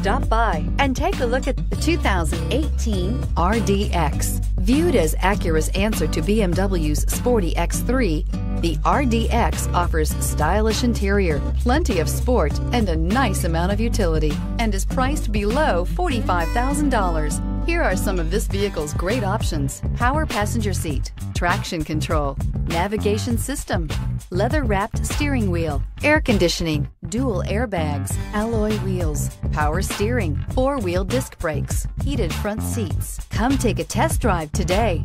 Stop by and take a look at the 2018 RDX. Viewed as Acura's answer to BMW's sporty X3, the RDX offers stylish interior, plenty of sport, and a nice amount of utility, and is priced below $45,000. Here are some of this vehicle's great options. Power passenger seat, traction control, navigation system, leather wrapped steering wheel, air conditioning, dual airbags, alloy wheels, power steering, four wheel disc brakes, heated front seats. Come take a test drive today.